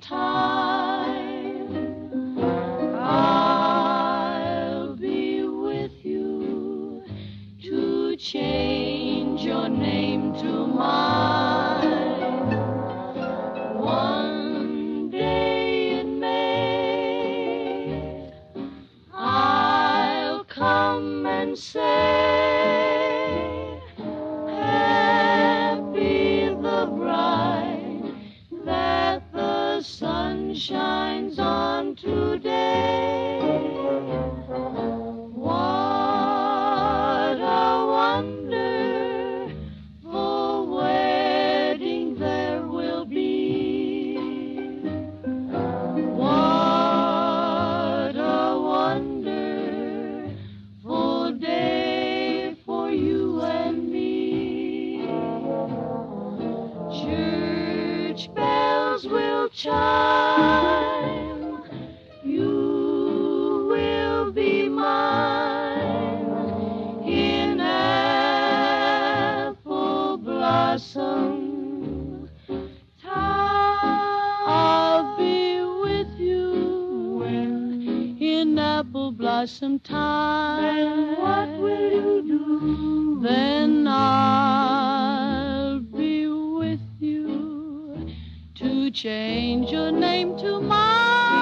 time I'll be with you to change your name to mine. One day in May I'll come and say. shines on today. What a wonderful wedding there will be. What a wonderful day for you and me. Church bells will chime, you will be mine in apple blossom time. I'll be with you in apple blossom time. To change your name to mine.